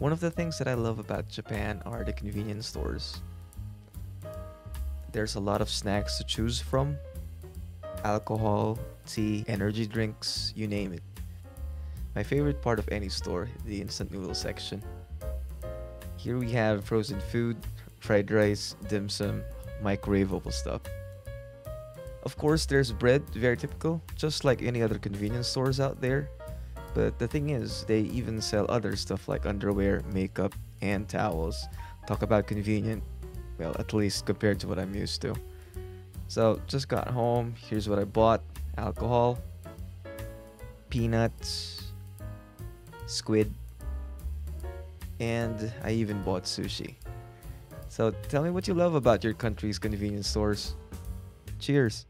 One of the things that I love about Japan are the convenience stores. There's a lot of snacks to choose from alcohol, tea, energy drinks, you name it. My favorite part of any store, the instant noodle section. Here we have frozen food, fried rice, dim sum, microwavable stuff. Of course, there's bread, very typical, just like any other convenience stores out there. But the thing is, they even sell other stuff like underwear, makeup, and towels. Talk about convenient, well, at least compared to what I'm used to. So, just got home. Here's what I bought alcohol, peanuts, squid, and I even bought sushi. So, tell me what you love about your country's convenience stores. Cheers.